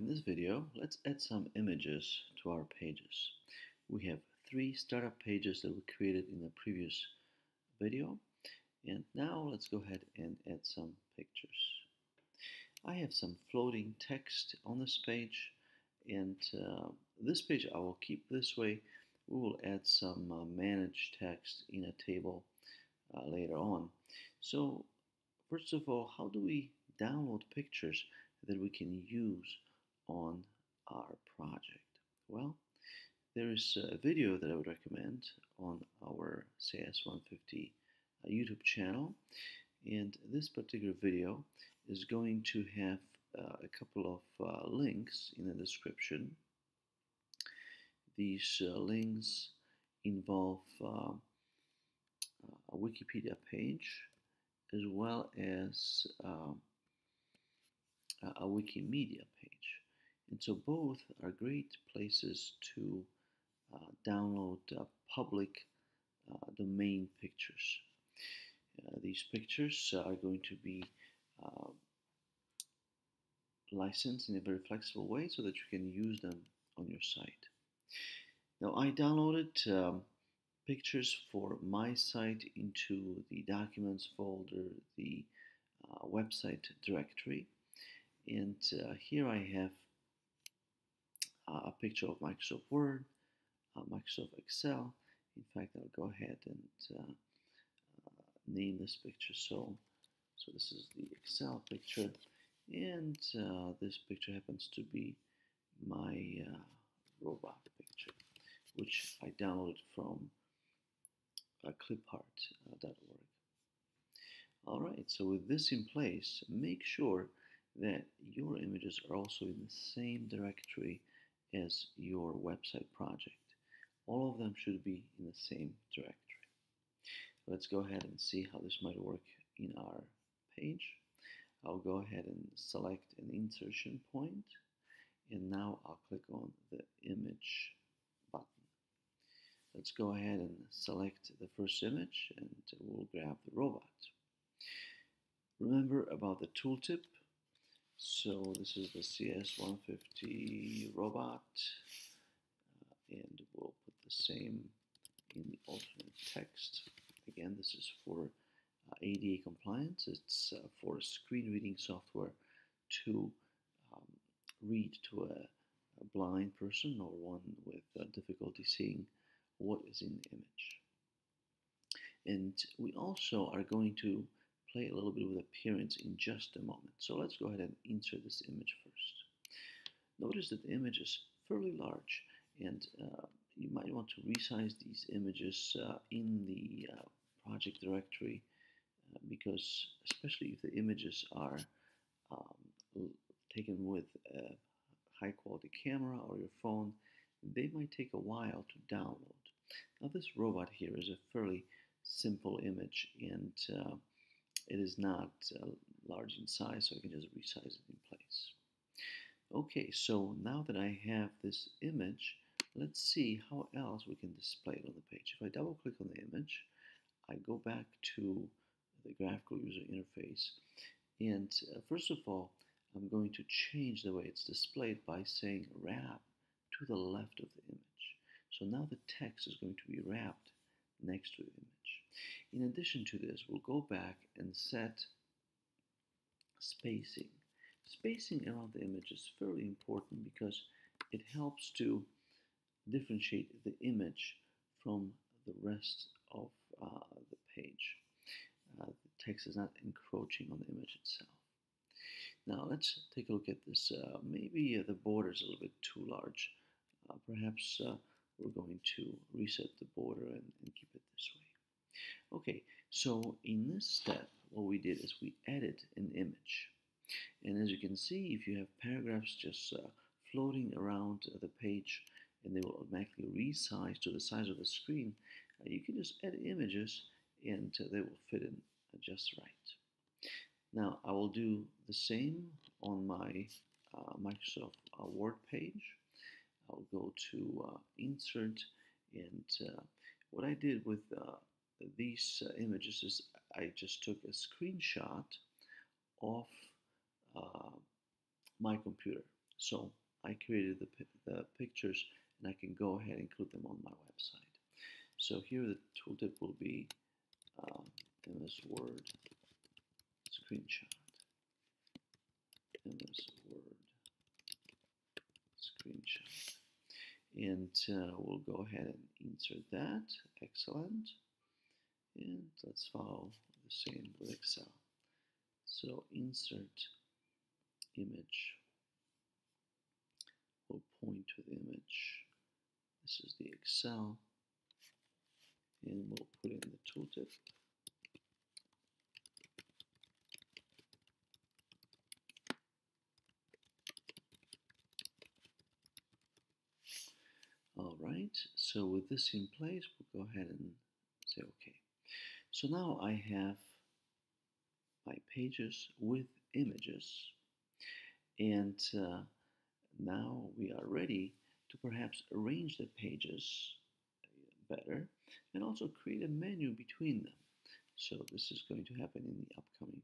In this video, let's add some images to our pages. We have three startup pages that we created in the previous video. And now let's go ahead and add some pictures. I have some floating text on this page and uh, this page I will keep this way. We will add some uh, managed text in a table uh, later on. So first of all, how do we download pictures that we can use on our project? Well, there is a video that I would recommend on our CIS150 uh, YouTube channel and this particular video is going to have uh, a couple of uh, links in the description. These uh, links involve uh, a Wikipedia page as well as um, a Wikimedia page. And so both are great places to uh, download uh, public uh, domain pictures. Uh, these pictures are going to be uh, licensed in a very flexible way so that you can use them on your site. Now I downloaded um, pictures for my site into the documents folder, the uh, website directory. And uh, here I have uh, a picture of Microsoft Word, uh, Microsoft Excel. In fact, I'll go ahead and uh, uh, name this picture so. So this is the Excel picture, and this picture happens to be my robot picture, which I downloaded from uh, clipart.org. All right, so with this in place, make sure that your images are also in the same directory as your website project. All of them should be in the same directory. Let's go ahead and see how this might work in our page. I'll go ahead and select an insertion point and now I'll click on the image button. Let's go ahead and select the first image and we'll grab the robot. Remember about the tooltip. So this is the CIS150 robot uh, and we'll put the same in the alternate text. Again, this is for uh, ADA compliance. It's uh, for screen reading software to um, read to a, a, blind person or one with uh, difficulty seeing what is in the image. And we also are going to play a little bit with appearance in just a moment. So let's go ahead and insert this image first. Notice that the image is fairly large and uh, you might want to resize these images uh, in the uh, project directory uh, because especially if the images are um, taken with a high quality camera or your phone, they might take a while to download. Now this robot here is a fairly simple image and uh, it is not uh, large in size so I can just resize it in place. Okay, so now that I have this image, let's see how else we can display it on the page. If I double click on the image, I go back to the graphical user interface and uh, first of all, I'm going to change the way it's displayed by saying wrap to the left of the image. So now the text is going to be wrapped next to the image. In addition to this, we'll go back and set spacing. Spacing around the image is fairly important because it helps to differentiate the image from the rest of uh, the page. Uh, the text is not encroaching on the image itself. Now let's take a look at this. Uh, maybe uh, the border is a little bit too large. Uh, perhaps uh, we're going to reset the border and, and keep it this way. Okay, so in this step, what we did is we added an image. And as you can see, if you have paragraphs just uh, floating around the page and they will automatically resize to the size of the screen, uh, you can just add images and uh, they will fit in just right. Now I will do the same on my uh, Microsoft uh, Word page. I'll go to uh, insert and uh, what I did with uh, these uh, images is I just took a screenshot of uh, my computer. So I created the, the pictures and I can go ahead and include them on my website. So here the tooltip will be uh, MS Word screenshot. MS Word screenshot. And uh, we'll go ahead and insert that. Excellent. And let's follow the same with Excel. So insert image. We'll point to the image. This is the Excel. And we'll put in the tooltip. All right, so with this in place, we'll go ahead and say OK. So now I have my pages with images. And uh, now we are ready to perhaps arrange the pages better and also create a menu between them. So this is going to happen in the upcoming